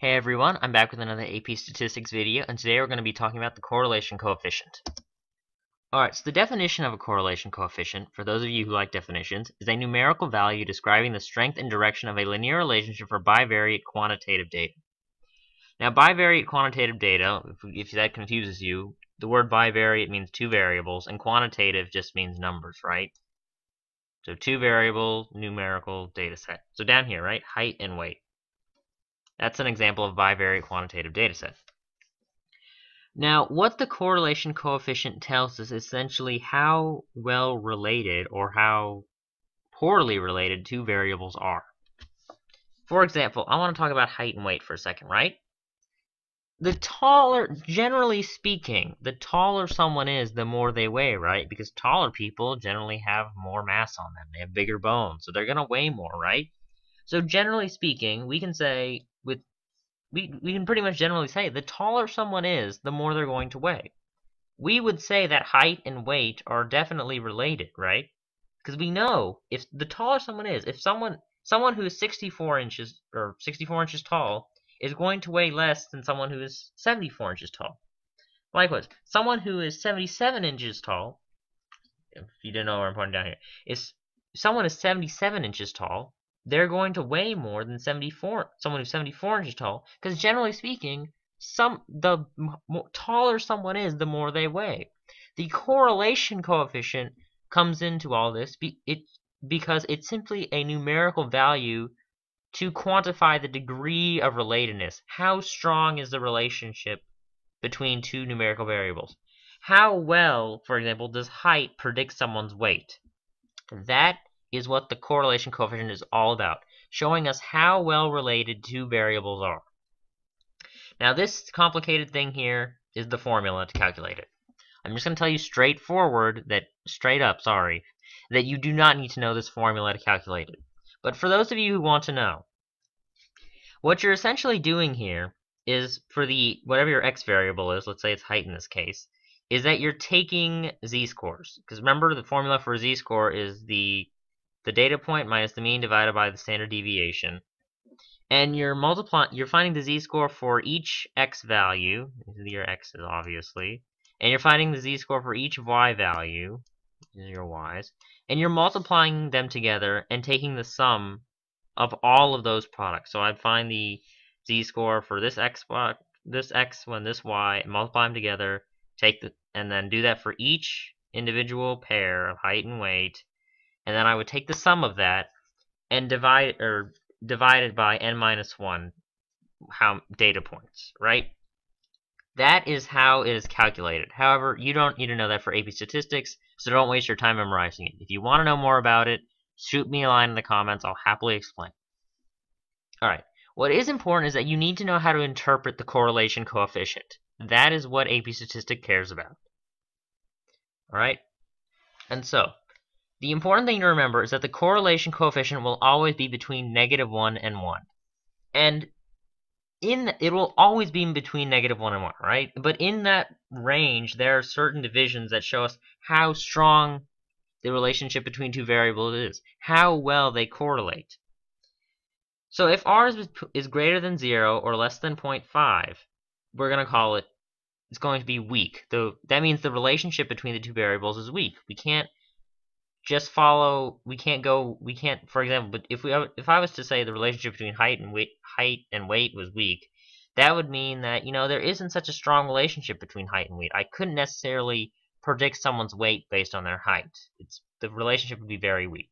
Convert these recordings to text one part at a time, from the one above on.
Hey everyone, I'm back with another AP Statistics video, and today we're going to be talking about the correlation coefficient. Alright, so the definition of a correlation coefficient, for those of you who like definitions, is a numerical value describing the strength and direction of a linear relationship for bivariate quantitative data. Now, bivariate quantitative data, if, if that confuses you, the word bivariate means two variables, and quantitative just means numbers, right? So two variable numerical data set. So down here, right, height and weight. That's an example of bivariate quantitative dataset. Now, what the correlation coefficient tells us is essentially how well related or how poorly related two variables are. For example, I want to talk about height and weight for a second, right? The taller, generally speaking, the taller someone is, the more they weigh, right? Because taller people generally have more mass on them. They have bigger bones, so they're going to weigh more, right? So generally speaking, we can say we we can pretty much generally say the taller someone is, the more they're going to weigh. We would say that height and weight are definitely related, right? Because we know if the taller someone is, if someone someone who is 64 inches or 64 inches tall is going to weigh less than someone who is 74 inches tall. Likewise, someone who is 77 inches tall, if you didn't know where I'm pointing down here, is someone is 77 inches tall they're going to weigh more than 74 someone who's 74 inches tall because generally speaking some the taller someone is the more they weigh. The correlation coefficient comes into all this be, it because it's simply a numerical value to quantify the degree of relatedness. How strong is the relationship between two numerical variables? How well for example does height predict someone's weight? That is what the correlation coefficient is all about, showing us how well related two variables are. Now this complicated thing here is the formula to calculate it. I'm just going to tell you straightforward that, straight up, sorry, that you do not need to know this formula to calculate it. But for those of you who want to know, what you're essentially doing here is for the, whatever your x variable is, let's say it's height in this case, is that you're taking z-scores. Because remember, the formula for z-score is the the data point minus the mean divided by the standard deviation. And you're multiplying, you're finding the z-score for each x value, your x's obviously, and you're finding the z-score for each y value, your y's, and you're multiplying them together and taking the sum of all of those products. So I'd find the z-score for this x, uh, this x and this y, and multiply them together, take the, and then do that for each individual pair of height and weight, and then I would take the sum of that and divide or divide it by n minus 1 how data points, right? That is how it is calculated. However, you don't need to know that for AP statistics, so don't waste your time memorizing it. If you want to know more about it, shoot me a line in the comments. I'll happily explain. Alright, what is important is that you need to know how to interpret the correlation coefficient. That is what AP Statistics cares about. Alright? And so, the important thing to remember is that the correlation coefficient will always be between negative 1 and 1. And in it will always be between negative 1 and 1, right? But in that range, there are certain divisions that show us how strong the relationship between two variables is, how well they correlate. So if r is, is greater than 0 or less than 0.5, we're going to call it, it's going to be weak. Though that means the relationship between the two variables is weak. We can't just follow we can't go we can't for example but if we if I was to say the relationship between height and weight height and weight was weak that would mean that you know there isn't such a strong relationship between height and weight. I couldn't necessarily predict someone's weight based on their height. It's the relationship would be very weak.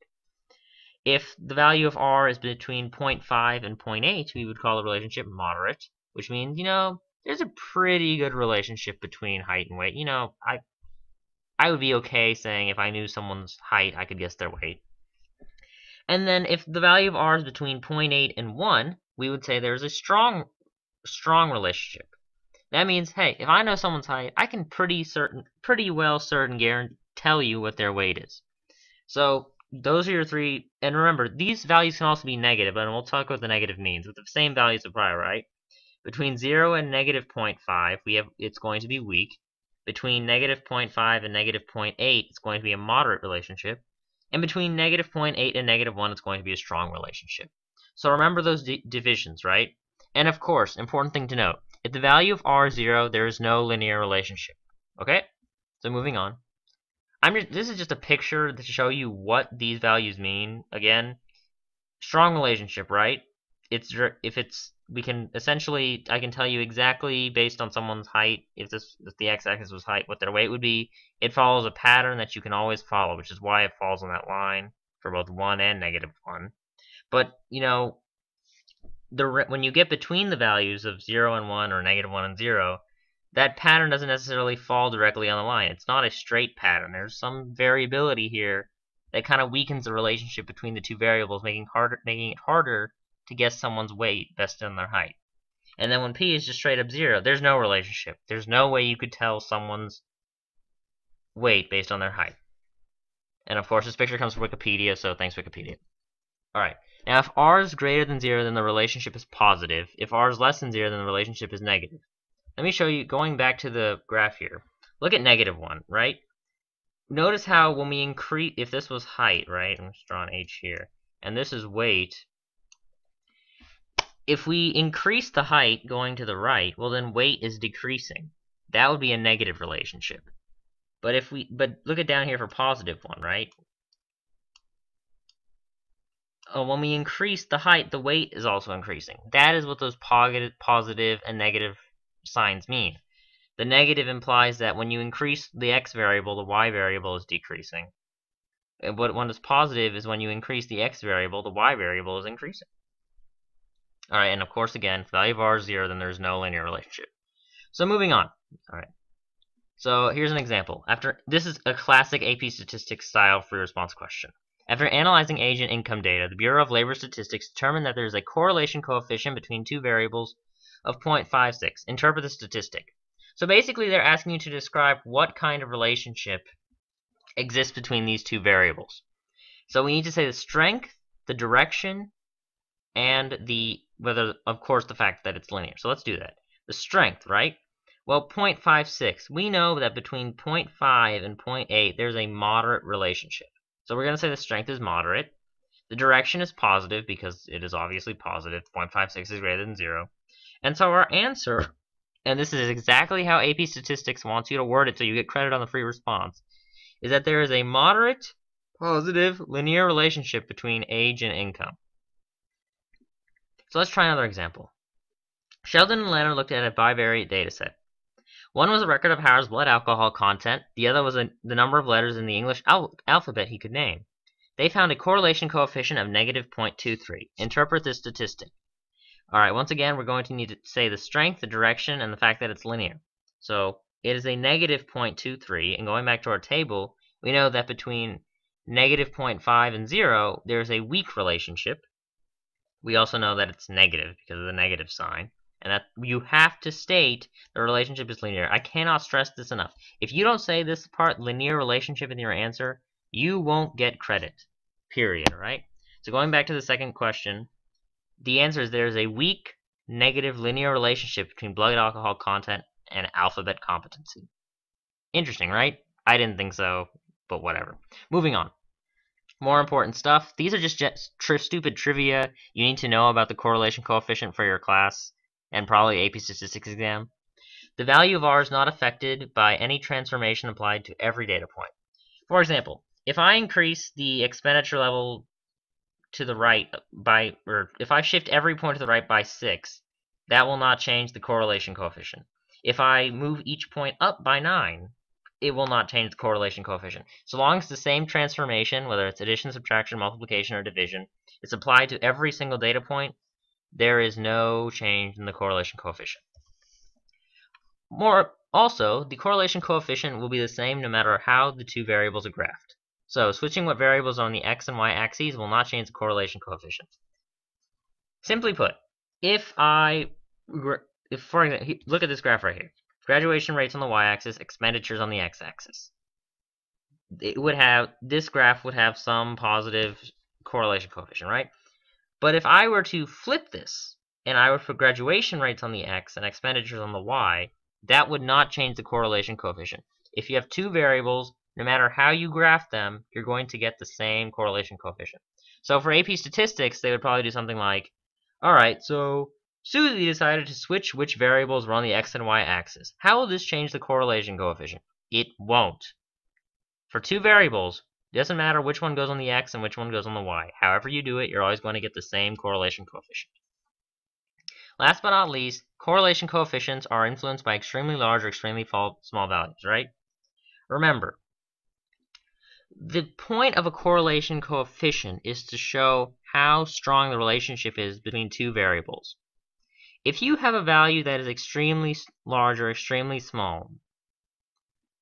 If the value of r is between 0.5 and 0.8 we would call the relationship moderate which means you know there's a pretty good relationship between height and weight. You know I I would be okay saying if I knew someone's height, I could guess their weight. And then if the value of r is between 0.8 and 1, we would say there's a strong strong relationship. That means, hey, if I know someone's height, I can pretty certain pretty well certain guarantee tell you what their weight is. So those are your three and remember these values can also be negative, and we'll talk what the negative means. With the same values apply, right? Between 0 and negative 0.5, we have it's going to be weak. Between negative 0.5 and negative 0.8, it's going to be a moderate relationship. And between negative 0.8 and negative 1, it's going to be a strong relationship. So remember those divisions, right? And of course, important thing to note, if the value of r is 0, there is no linear relationship. Okay? So moving on. I'm just, this is just a picture to show you what these values mean. Again, strong relationship, right? It's if it's we can essentially I can tell you exactly based on someone's height if this if the x-axis was height what their weight would be. It follows a pattern that you can always follow, which is why it falls on that line for both one and negative one. But you know, the when you get between the values of zero and one or negative one and zero, that pattern doesn't necessarily fall directly on the line. It's not a straight pattern. There's some variability here that kind of weakens the relationship between the two variables, making harder making it harder to guess someone's weight based on their height. And then when p is just straight up zero, there's no relationship. There's no way you could tell someone's weight based on their height. And of course, this picture comes from Wikipedia, so thanks Wikipedia. Alright, now if r is greater than 0, then the relationship is positive. If r is less than 0, then the relationship is negative. Let me show you, going back to the graph here. Look at negative 1, right? Notice how when we increase, if this was height, right? I'm just drawing h here. And this is weight, if we increase the height going to the right, well then weight is decreasing. That would be a negative relationship. But if we but look at down here for positive one, right? Oh, when we increase the height, the weight is also increasing. That is what those positive, positive and negative signs mean. The negative implies that when you increase the x variable, the y variable is decreasing. And what one is positive is when you increase the x variable, the y variable is increasing. Alright, and of course again, if the value of r is 0, then there's no linear relationship. So moving on. Alright. So here's an example. After This is a classic AP Statistics style free response question. After analyzing age and income data, the Bureau of Labor Statistics determined that there is a correlation coefficient between two variables of 0.56. Interpret the statistic. So basically they're asking you to describe what kind of relationship exists between these two variables. So we need to say the strength, the direction, and the whether of course the fact that it's linear. So let's do that. The strength, right? Well, 0.56. We know that between 0.5 and 0.8 there's a moderate relationship. So we're going to say the strength is moderate. The direction is positive because it is obviously positive. 0.56 is greater than 0. And so our answer, and this is exactly how AP Statistics wants you to word it so you get credit on the free response, is that there is a moderate, positive, linear relationship between age and income. So let's try another example. Sheldon and Leonard looked at a bivariate dataset. One was a record of Howard's blood alcohol content, the other was a, the number of letters in the English al alphabet he could name. They found a correlation coefficient of negative 0.23. Interpret this statistic. Alright, once again, we're going to need to say the strength, the direction, and the fact that it's linear. So, it is a negative 0.23, and going back to our table, we know that between negative 0.5 and 0, there's a weak relationship, we also know that it's negative because of the negative sign. And that you have to state the relationship is linear. I cannot stress this enough. If you don't say this part, linear relationship in your answer, you won't get credit. Period, right? So going back to the second question, the answer is there's a weak negative linear relationship between blood alcohol content and alphabet competency. Interesting, right? I didn't think so, but whatever. Moving on more important stuff. These are just, just tri stupid trivia you need to know about the correlation coefficient for your class and probably AP Statistics exam. The value of R is not affected by any transformation applied to every data point. For example, if I increase the expenditure level to the right by, or if I shift every point to the right by 6, that will not change the correlation coefficient. If I move each point up by 9, it will not change the correlation coefficient. So long as the same transformation, whether it's addition, subtraction, multiplication, or division, is applied to every single data point, there is no change in the correlation coefficient. More also, the correlation coefficient will be the same no matter how the two variables are graphed. So switching what variables on the x and y axes will not change the correlation coefficient. Simply put, if I, if for example, look at this graph right here. Graduation rates on the y-axis, expenditures on the x-axis. It would have, this graph would have some positive correlation coefficient, right? But if I were to flip this, and I were for graduation rates on the x and expenditures on the y, that would not change the correlation coefficient. If you have two variables, no matter how you graph them, you're going to get the same correlation coefficient. So for AP statistics, they would probably do something like, all right, so Susie decided to switch which variables were on the x and y axis. How will this change the correlation coefficient? It won't. For two variables, it doesn't matter which one goes on the x and which one goes on the y. However you do it, you're always going to get the same correlation coefficient. Last but not least, correlation coefficients are influenced by extremely large or extremely small values, right? Remember, the point of a correlation coefficient is to show how strong the relationship is between two variables. If you have a value that is extremely large or extremely small,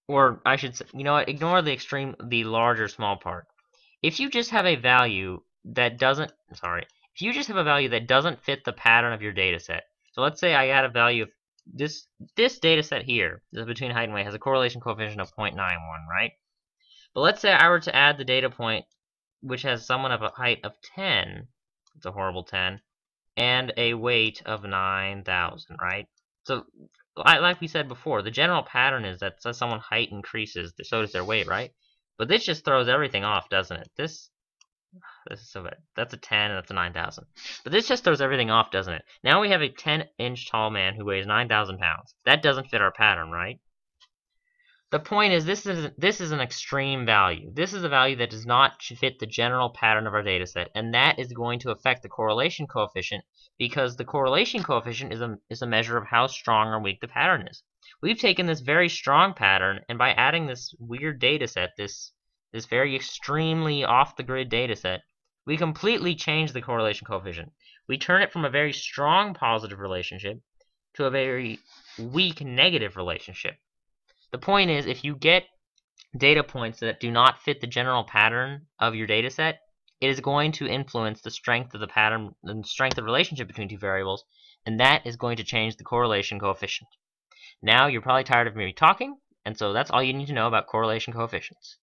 or I should say, you know what, ignore the extreme, the large or small part. If you just have a value that doesn't, sorry, if you just have a value that doesn't fit the pattern of your data set, so let's say I had a value of this, this data set here, this between height and weight, has a correlation coefficient of 0.91, right? But let's say I were to add the data point, which has someone of a height of 10, it's a horrible 10, and a weight of 9,000, right? So, like we said before, the general pattern is that as someone's height increases, so does their weight, right? But this just throws everything off, doesn't it? This, this is so bad. That's a 10 and that's a 9,000. But this just throws everything off, doesn't it? Now we have a 10-inch tall man who weighs 9,000 pounds. That doesn't fit our pattern, right? The point is this is this is an extreme value. This is a value that does not fit the general pattern of our data set, and that is going to affect the correlation coefficient because the correlation coefficient is a, is a measure of how strong or weak the pattern is. We've taken this very strong pattern, and by adding this weird data set, this, this very extremely off-the-grid data set, we completely change the correlation coefficient. We turn it from a very strong positive relationship to a very weak negative relationship. The point is, if you get data points that do not fit the general pattern of your data set, it is going to influence the strength of the pattern, the strength of the relationship between two variables, and that is going to change the correlation coefficient. Now, you're probably tired of me talking, and so that's all you need to know about correlation coefficients.